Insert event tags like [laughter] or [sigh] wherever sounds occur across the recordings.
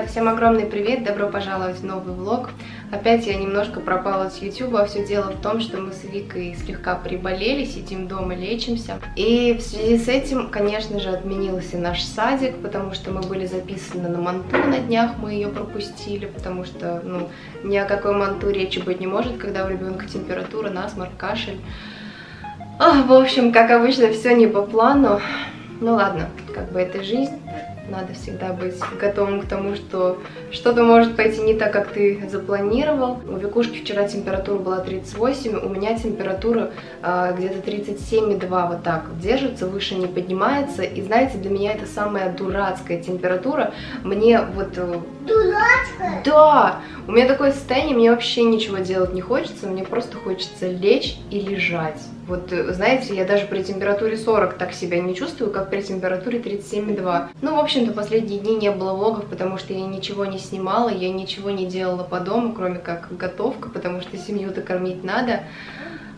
всем огромный привет, добро пожаловать в новый влог. Опять я немножко пропала с YouTube, а все дело в том, что мы с Викой слегка приболели, сидим дома, лечимся. И в связи с этим, конечно же, отменился наш садик, потому что мы были записаны на манту на днях, мы ее пропустили, потому что, ну, ни о какой манту речи быть не может, когда у ребенка температура, насморк, кашель. Ох, в общем, как обычно, все не по плану. Ну ладно, как бы это жизнь надо всегда быть готовым к тому, что что-то может пойти не так, как ты запланировал. У Викушки вчера температура была 38, у меня температура э, где-то 37,2 вот так держится, выше не поднимается. И знаете, для меня это самая дурацкая температура. Мне вот... Дурацкая? Да! У меня такое состояние, мне вообще ничего делать не хочется, мне просто хочется лечь и лежать. Вот, э, знаете, я даже при температуре 40 так себя не чувствую, как при температуре 37,2. Ну, в общем-то, последние дни не было влогов, потому что я ничего не снимала, я ничего не делала по дому, кроме как готовка, потому что семью-то кормить надо.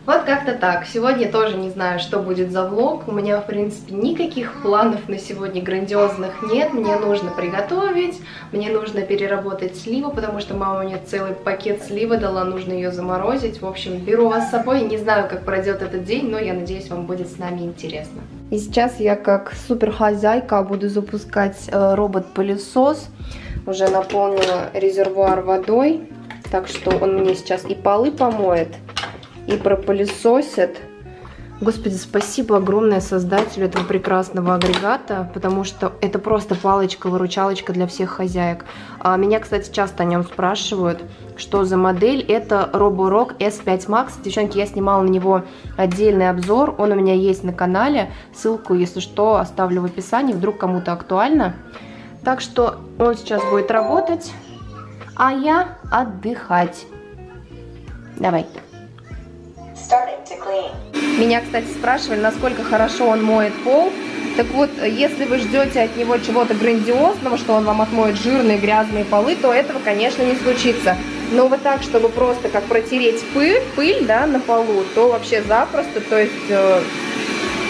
Вот как-то так. Сегодня тоже не знаю, что будет за влог. У меня, в принципе, никаких планов на сегодня грандиозных нет. Мне нужно приготовить, мне нужно переработать сливу, потому что мама мне целый пакет сливы дала, нужно ее заморозить. В общем, беру вас с собой. Не знаю, как пройдет этот день, но я надеюсь, вам будет с нами интересно. И сейчас я как супер хозяйка буду запускать э, робот-пылесос. Уже наполнила резервуар водой, так что он мне сейчас и полы помоет, и пропылесосят. Господи, спасибо огромное создателю этого прекрасного агрегата, потому что это просто палочка-выручалочка для всех хозяек. А меня, кстати, часто о нем спрашивают, что за модель. Это Roborock S5 Max. Девчонки, я снимала на него отдельный обзор, он у меня есть на канале. Ссылку, если что, оставлю в описании, вдруг кому-то актуально. Так что он сейчас будет работать, а я отдыхать. Давай. Меня, кстати, спрашивали, насколько хорошо он моет пол. Так вот, если вы ждете от него чего-то грандиозного, что он вам отмоет жирные грязные полы, то этого, конечно, не случится. Но вот так, чтобы просто как протереть пыль, пыль да, на полу, то вообще запросто. То есть э,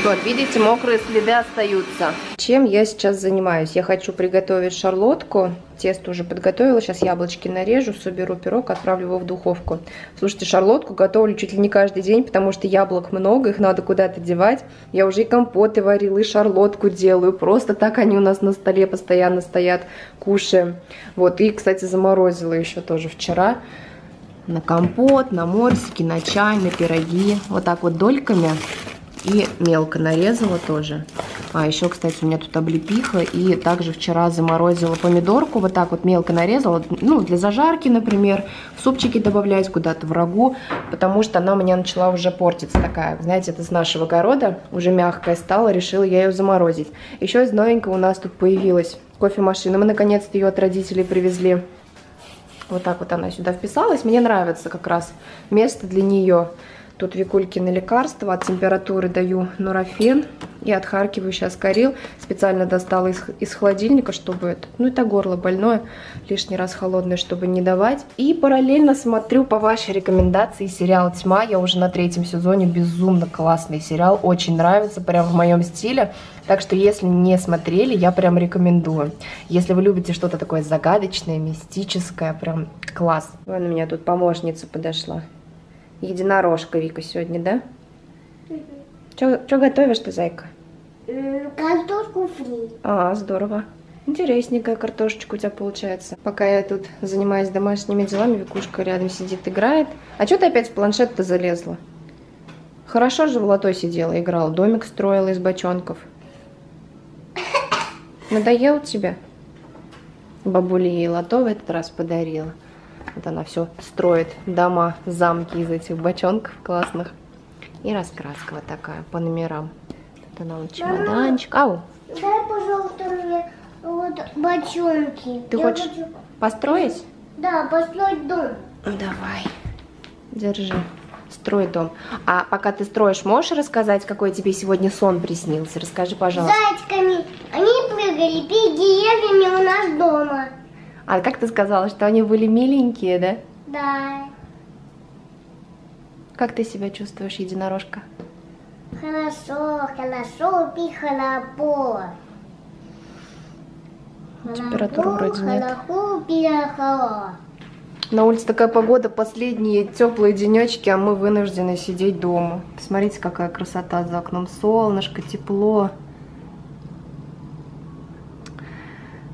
вот, видите, мокрые следы остаются. Чем я сейчас занимаюсь? Я хочу приготовить шарлотку. Тесто уже подготовила. Сейчас яблочки нарежу, соберу пирог, отправлю его в духовку. Слушайте, шарлотку готовлю чуть ли не каждый день, потому что яблок много, их надо куда-то девать. Я уже и компоты варила, и шарлотку делаю. Просто так они у нас на столе постоянно стоят, кушаем. Вот, и, кстати, заморозила еще тоже вчера на компот, на морсики, на чай, на пироги. Вот так вот дольками и мелко нарезала тоже. А еще, кстати, у меня тут облепиха. И также вчера заморозила помидорку. Вот так вот мелко нарезала. Ну, для зажарки, например. В супчики добавлять куда-то, в рагу. Потому что она у меня начала уже портиться такая. Знаете, это с нашего огорода. Уже мягкая стала. Решила я ее заморозить. Еще из новенького у нас тут появилась кофемашина. Мы наконец-то ее от родителей привезли. Вот так вот она сюда вписалась. Мне нравится как раз место для нее. Тут Викулькины лекарства, от температуры даю нурофен и отхаркиваю сейчас корил. Специально достала из, из холодильника, чтобы это, ну это горло больное, лишний раз холодное, чтобы не давать. И параллельно смотрю по вашей рекомендации сериал «Тьма». Я уже на третьем сезоне, безумно классный сериал, очень нравится, прям в моем стиле. Так что, если не смотрели, я прям рекомендую. Если вы любите что-то такое загадочное, мистическое, прям класс. Вон у меня тут помощница подошла. Единорожка Вика сегодня, да? Угу. Что готовишь ты, зайка? Картошку фри. А, здорово. Интересненькая картошечка у тебя получается. Пока я тут занимаюсь домашними делами, Викушка рядом сидит, играет. А что ты опять в планшет-то залезла? Хорошо же в лото сидела, играла, домик строила из бочонков. [laughs] Надоел тебе? Бабуля ей лото в этот раз подарила. Вот она все строит дома, замки из этих бочонков классных. И раскраска вот такая по номерам. Тут она вот чемоданчик. Ау! Дай, пожалуйста, мне вот бочонки. Ты Я хочешь хочу... построить? Да, построить дом. Давай, держи. Строй дом. А пока ты строишь, можешь рассказать, какой тебе сегодня сон приснился? Расскажи, пожалуйста. Зайчиками. Они прыгали перед деревьями у нас дома. А как ты сказала, что они были миленькие, да? Да. Как ты себя чувствуешь, единорожка? Хорошо, хорошо, пихалапо. Температуры вроде нет. На улице такая погода, последние теплые денечки, а мы вынуждены сидеть дома. Посмотрите, какая красота за окном. Солнышко, тепло.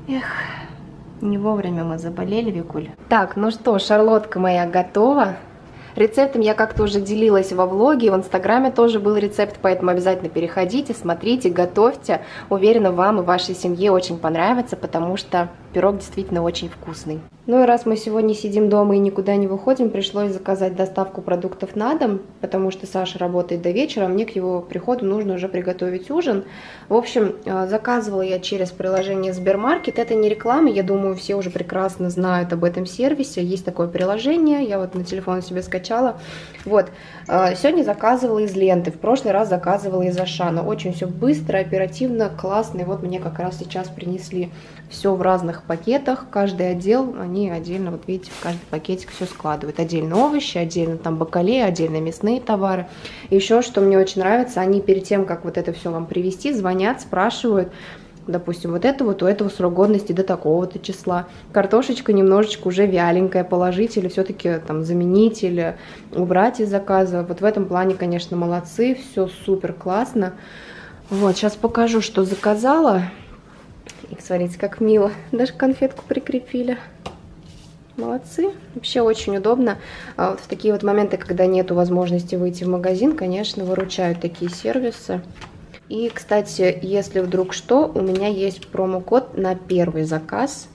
Эх, не вовремя мы заболели, Викуль. Так, ну что, шарлотка моя готова. Рецептом я как-то уже делилась во влоге, в инстаграме тоже был рецепт, поэтому обязательно переходите, смотрите, готовьте. Уверена, вам и вашей семье очень понравится, потому что пирог действительно очень вкусный. Ну и раз мы сегодня сидим дома и никуда не выходим, пришлось заказать доставку продуктов на дом, потому что Саша работает до вечера, мне к его приходу нужно уже приготовить ужин. В общем, э, заказывала я через приложение Сбермаркет. Это не реклама, я думаю, все уже прекрасно знают об этом сервисе. Есть такое приложение, я вот на телефон себе скачала. Вот, сегодня заказывала из ленты, в прошлый раз заказывала из Ашана. Очень все быстро, оперативно, классно. И вот мне как раз сейчас принесли все в разных пакетах, каждый отдел, они отдельно, вот видите, в каждый пакетик все складывают. Отдельно овощи, отдельно там бакалеи, отдельно мясные товары. Еще, что мне очень нравится, они перед тем, как вот это все вам привезти, звонят, спрашивают, допустим, вот это вот у этого срок годности до такого-то числа. Картошечка немножечко уже вяленькая, положить или все-таки там заменить или убрать из заказа. Вот в этом плане, конечно, молодцы, все супер классно. Вот, сейчас покажу, что заказала. И смотрите, как мило. [laughs] Даже конфетку прикрепили. Молодцы. Вообще очень удобно. А вот в такие вот моменты, когда нету возможности выйти в магазин, конечно, выручают такие сервисы. И, кстати, если вдруг что, у меня есть промокод на первый заказ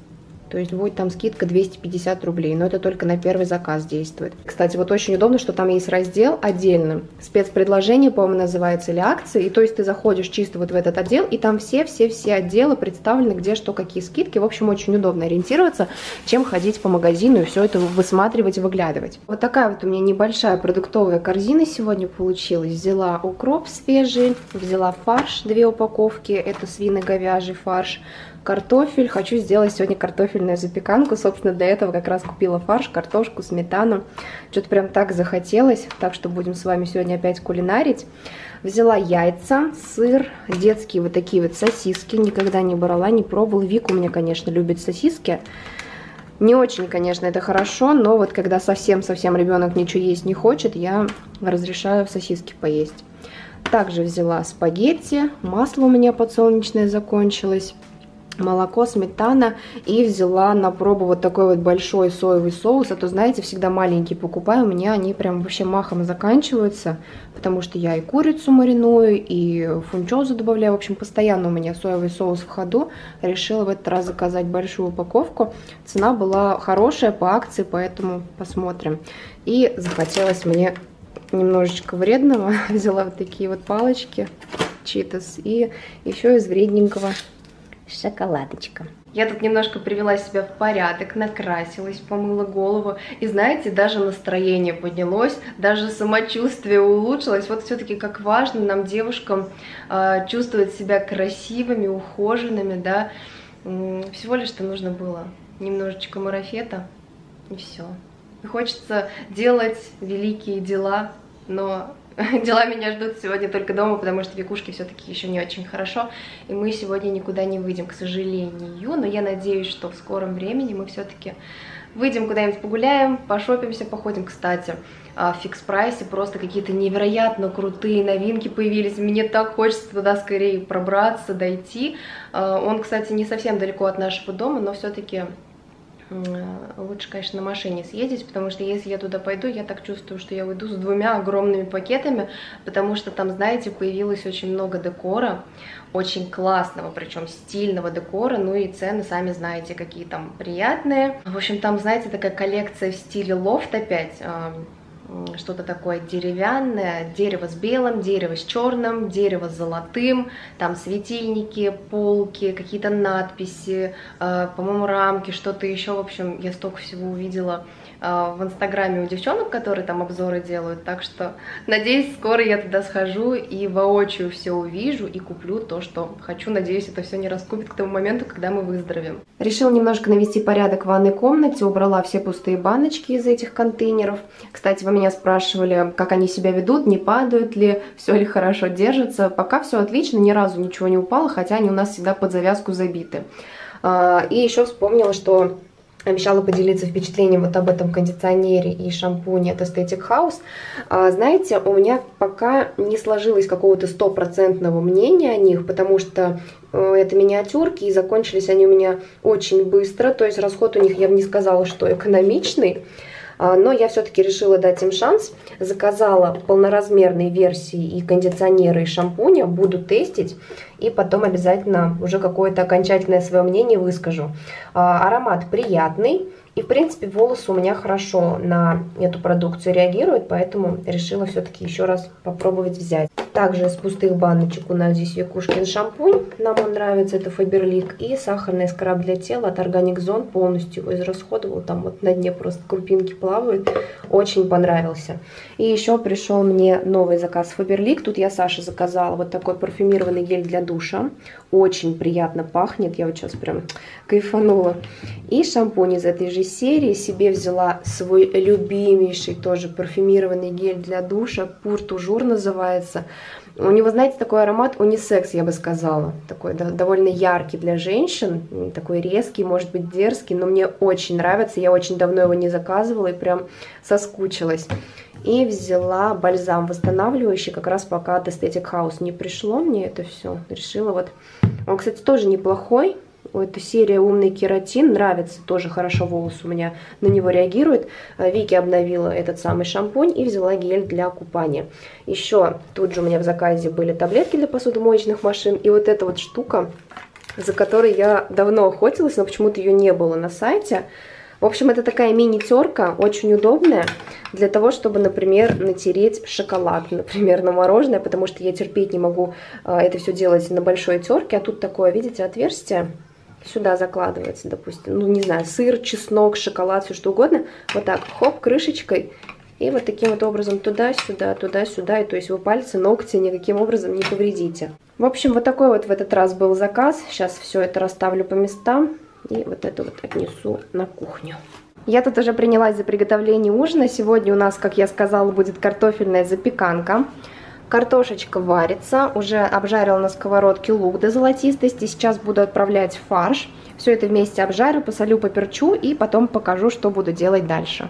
то есть будет там скидка 250 рублей, но это только на первый заказ действует. Кстати, вот очень удобно, что там есть раздел отдельно. Спецпредложение, по-моему, называется, или акции. И то есть ты заходишь чисто вот в этот отдел, и там все-все-все отделы представлены, где что, какие скидки. В общем, очень удобно ориентироваться, чем ходить по магазину и все это высматривать и выглядывать. Вот такая вот у меня небольшая продуктовая корзина сегодня получилась. Взяла укроп свежий, взяла фарш, две упаковки, это свино-говяжий фарш, картофель. Хочу сделать сегодня картофельную запеканку. Собственно, для этого как раз купила фарш, картошку, сметану. Что-то прям так захотелось. Так что будем с вами сегодня опять кулинарить. Взяла яйца, сыр, детские вот такие вот сосиски. Никогда не брала, не пробовала. Вика у меня, конечно, любит сосиски. Не очень, конечно, это хорошо, но вот когда совсем-совсем ребенок ничего есть не хочет, я разрешаю сосиски поесть. Также взяла спагетти, масло у меня подсолнечное закончилось молоко, сметана и взяла на пробу вот такой вот большой соевый соус, а то, знаете, всегда маленький покупаю, у меня они прям вообще махом заканчиваются, потому что я и курицу мариную, и фунчозу добавляю, в общем, постоянно у меня соевый соус в ходу, решила в этот раз заказать большую упаковку, цена была хорошая по акции, поэтому посмотрим. И захотелось мне немножечко вредного, [laughs] взяла вот такие вот палочки, читас, и еще из вредненького шоколадочка. Я тут немножко привела себя в порядок, накрасилась, помыла голову. И знаете, даже настроение поднялось, даже самочувствие улучшилось. Вот все-таки как важно нам, девушкам, э, чувствовать себя красивыми, ухоженными, да. Всего лишь-то нужно было немножечко марафета, и все. Хочется делать великие дела, но [laughs] Дела меня ждут сегодня только дома, потому что Викушке все-таки еще не очень хорошо, и мы сегодня никуда не выйдем, к сожалению. Но я надеюсь, что в скором времени мы все-таки выйдем куда-нибудь погуляем, пошопимся, походим. Кстати, в фикс прайсе просто какие-то невероятно крутые новинки появились. Мне так хочется туда скорее пробраться, дойти. А, он, кстати, не совсем далеко от нашего дома, но все-таки лучше, конечно, на машине съездить, потому что если я туда пойду, я так чувствую, что я уйду с двумя огромными пакетами, потому что там, знаете, появилось очень много декора, очень классного, причем стильного декора, ну и цены, сами знаете, какие там приятные. В общем, там, знаете, такая коллекция в стиле лофт опять, что-то такое деревянное, дерево с белым, дерево с черным, дерево с золотым, там светильники, полки, какие-то надписи, э, по-моему, рамки, что-то еще, в общем, я столько всего увидела в инстаграме у девчонок, которые там обзоры делают, так что надеюсь, скоро я туда схожу и воочию все увижу и куплю то, что хочу. Надеюсь, это все не раскупит к тому моменту, когда мы выздоровеем. Решила немножко навести порядок в ванной комнате, убрала все пустые баночки из этих контейнеров. Кстати, вы меня спрашивали, как они себя ведут, не падают ли, все ли хорошо держится. Пока все отлично, ни разу ничего не упало, хотя они у нас всегда под завязку забиты. А, и еще вспомнила, что обещала поделиться впечатлением вот об этом кондиционере и шампуне от Aesthetic House. А, знаете, у меня пока не сложилось какого-то стопроцентного мнения о них, потому что э, это миниатюрки, и закончились они у меня очень быстро, то есть расход у них, я бы не сказала, что экономичный, но я все-таки решила дать им шанс. Заказала полноразмерные версии и кондиционеры, и шампуня. Буду тестить. И потом обязательно уже какое-то окончательное свое мнение выскажу. А, аромат приятный. И, в принципе, волосы у меня хорошо на эту продукцию реагируют, поэтому решила все-таки еще раз попробовать взять. Также из пустых баночек у нас здесь Якушкин шампунь, нам он нравится, это Фаберлик, и сахарный скраб для тела от Organic Zone, полностью его израсходовал, там вот на дне просто крупинки плавают, очень понравился. И еще пришел мне новый заказ Фаберлик, тут я Саше заказала вот такой парфюмированный гель для душа, очень приятно пахнет, я вот сейчас прям кайфанула. И шампунь из этой же серии. Себе взяла свой любимейший тоже парфюмированный гель для душа, Пур Тужур называется. У него, знаете, такой аромат унисекс, я бы сказала. Такой да, довольно яркий для женщин, такой резкий, может быть дерзкий, но мне очень нравится. Я очень давно его не заказывала и прям соскучилась. И взяла бальзам восстанавливающий, как раз пока от Aesthetic House не пришло мне это все. Решила вот... Он, кстати, тоже неплохой, эта серия «Умный кератин» нравится, тоже хорошо волосы у меня на него реагируют. А, Вики обновила этот самый шампунь и взяла гель для купания. Еще тут же у меня в заказе были таблетки для посудомоечных машин. И вот эта вот штука, за которой я давно охотилась, но почему-то ее не было на сайте. В общем, это такая мини-терка, очень удобная для того, чтобы, например, натереть шоколад, [laughs] например, на мороженое, потому что я терпеть не могу а, это все делать на большой терке, а тут такое, видите, отверстие, сюда закладывается, допустим, ну, не знаю, сыр, чеснок, шоколад, все что угодно. Вот так, хоп, крышечкой. И вот таким вот образом туда-сюда, туда-сюда. И то есть вы пальцы, ногти никаким образом не повредите. В общем, вот такой вот в этот раз был заказ. Сейчас все это расставлю по местам. И вот это вот отнесу на кухню. Я тут уже принялась за приготовление ужина. Сегодня у нас, как я сказала, будет картофельная запеканка. Картошечка варится, уже обжарила на сковородке лук до золотистости, сейчас буду отправлять фарш. Все это вместе обжарю, посолю, поперчу и потом покажу, что буду делать дальше.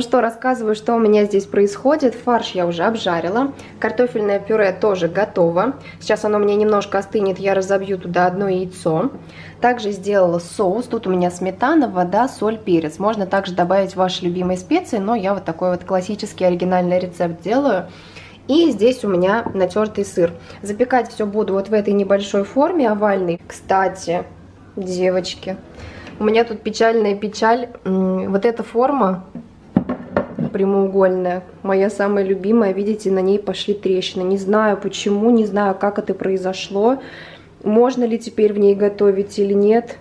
Ну что, рассказываю, что у меня здесь происходит. Фарш я уже обжарила. Картофельное пюре тоже готово. Сейчас оно мне немножко остынет, я разобью туда одно яйцо. Также сделала соус. Тут у меня сметана, вода, соль, перец. Можно также добавить ваши любимые специи, но я вот такой вот классический оригинальный рецепт делаю. И здесь у меня натертый сыр. Запекать все буду вот в этой небольшой форме овальной. Кстати, девочки, у меня тут печальная печаль. Вот эта форма прямоугольная. Моя самая любимая, видите, на ней пошли трещины. Не знаю почему, не знаю, как это произошло. Можно ли теперь в ней готовить или нет.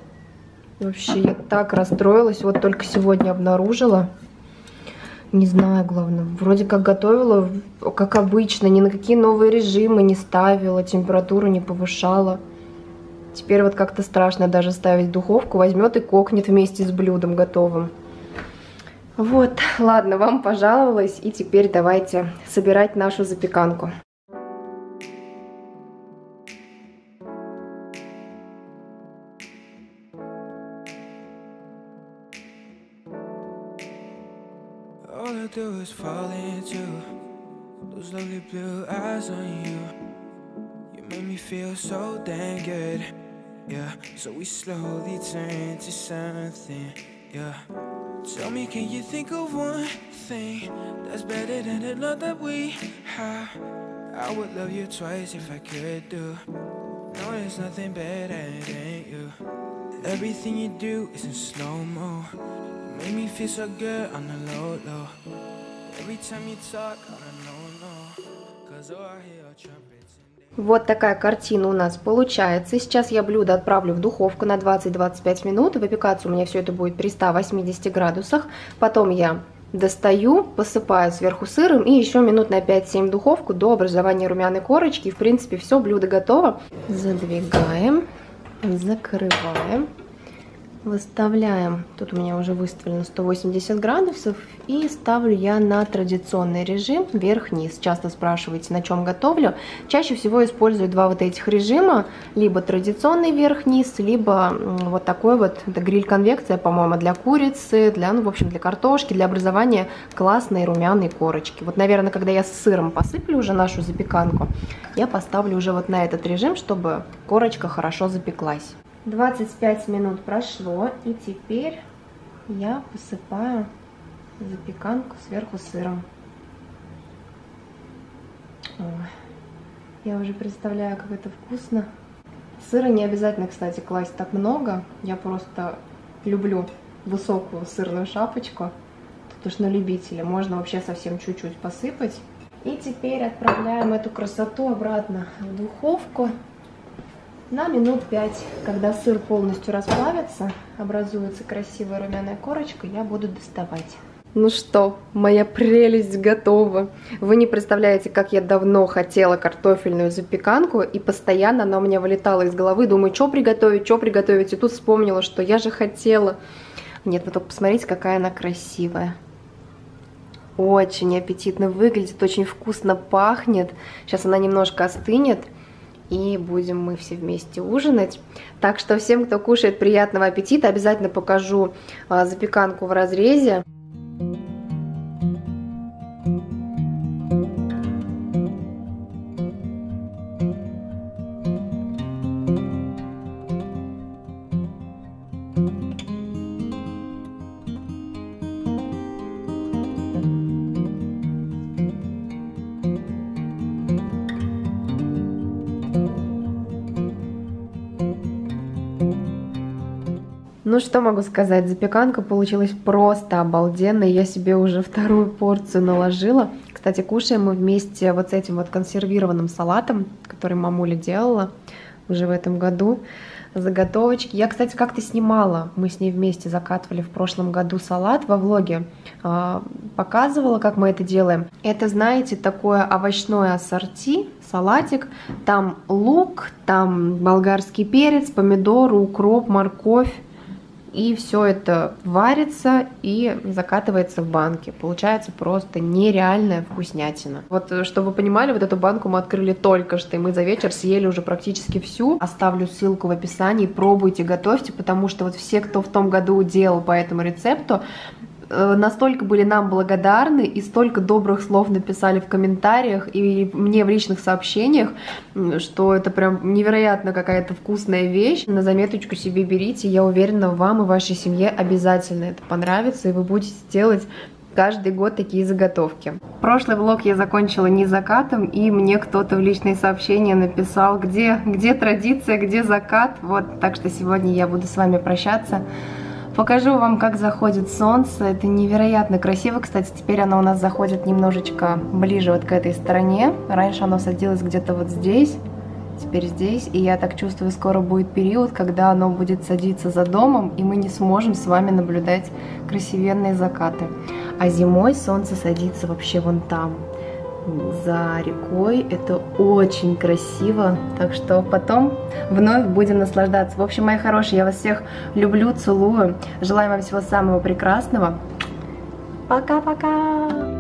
Вообще, я так расстроилась, вот только сегодня обнаружила. Не знаю, главное. Вроде как готовила, как обычно, ни на какие новые режимы не ставила, температуру не повышала. Теперь вот как-то страшно даже ставить духовку, возьмет и кокнет вместе с блюдом готовым. Вот, ладно, вам пожаловалась, и теперь давайте собирать нашу запеканку. All I do is fall into those lovely blue eyes on you. You made me feel so dang good, yeah. So we slowly turn to something, yeah. Tell me, can you think of one thing that's better than the love that we have? I would love you twice if I could do. No, there's nothing better than you. Everything you do is in slow mo. Make me feel so good on the low low. Every time you talk on a no no. Cause oh, I hear are trumpets. Вот такая картина у нас получается. Сейчас я блюдо отправлю в духовку на 20-25 минут. Выпекаться у меня все это будет при 180 градусах. Потом я достаю, посыпаю сверху сыром и еще минут на 5-7 в духовку до образования румяной корочки. В принципе, все, блюдо готово. Задвигаем, закрываем. Выставляем, тут у меня уже выставлено 180 градусов, и ставлю я на традиционный режим вверх-вниз. Часто спрашиваете, на чем готовлю. Чаще всего использую два вот этих режима, либо традиционный вверх-вниз, либо вот такой вот, гриль-конвекция, по-моему, для курицы, для, ну, в общем, для картошки, для образования классной румяной корочки. Вот, наверное, когда я с сыром посыплю уже нашу запеканку, я поставлю уже вот на этот режим, чтобы корочка хорошо запеклась. 25 минут прошло, и теперь я посыпаю запеканку сверху сыром. Ой, я уже представляю, как это вкусно. Сыра не обязательно, кстати, класть так много. Я просто люблю высокую сырную шапочку. Тут уж на любителя. Можно вообще совсем чуть-чуть посыпать. И теперь отправляем эту красоту обратно в духовку на минут 5. Когда сыр полностью расплавится, образуется красивая румяная корочка, я буду доставать. Ну что, моя прелесть готова. Вы не представляете, как я давно хотела картофельную запеканку, и постоянно она у меня вылетала из головы. Думаю, что приготовить, что приготовить. И тут вспомнила, что я же хотела. Нет, вы только посмотрите, какая она красивая. Очень аппетитно выглядит, очень вкусно пахнет. Сейчас она немножко остынет, и будем мы все вместе ужинать. Так что всем, кто кушает, приятного аппетита. Обязательно покажу а, запеканку в разрезе. Ну что могу сказать, запеканка получилась просто обалденной. Я себе уже вторую порцию наложила. Кстати, кушаем мы вместе вот с этим вот консервированным салатом, который мамуля делала уже в этом году. Заготовочки. Я, кстати, как-то снимала, мы с ней вместе закатывали в прошлом году салат во влоге. а, Показывала, как мы это делаем. Это, знаете, такое овощное ассорти, салатик. Там лук, там болгарский перец, помидоры, укроп, морковь. И все это варится и закатывается в банке. Получается просто нереальная вкуснятина. Вот, э, чтобы вы понимали, вот эту банку мы открыли только что, и мы за вечер съели уже практически всю. Оставлю ссылку в описании, пробуйте, готовьте, потому что вот все, кто в том году делал по этому рецепту, настолько были нам благодарны и столько добрых слов написали в комментариях и мне в личных сообщениях, что это прям невероятно какая-то вкусная вещь. На заметочку себе берите, я уверена, вам и вашей семье обязательно это понравится, и вы будете делать каждый год такие заготовки. Прошлый влог я закончила не закатом, и мне кто-то в личные сообщения написал, где, где традиция, где закат. Вот, так что сегодня я буду с вами прощаться. Покажу вам, как заходит солнце. Это невероятно красиво. Кстати, теперь оно у нас заходит немножечко ближе вот к этой стороне. Раньше оно садилось где-то вот здесь, теперь здесь. И я так чувствую, скоро будет период, когда оно будет садиться за домом, и мы не сможем с вами наблюдать красивенные закаты. А зимой солнце садится вообще вон там, за рекой. Это очень красиво. Так что потом вновь будем наслаждаться. В общем, мои хорошие, я вас всех люблю, целую. Желаю вам всего самого прекрасного. Пока-пока!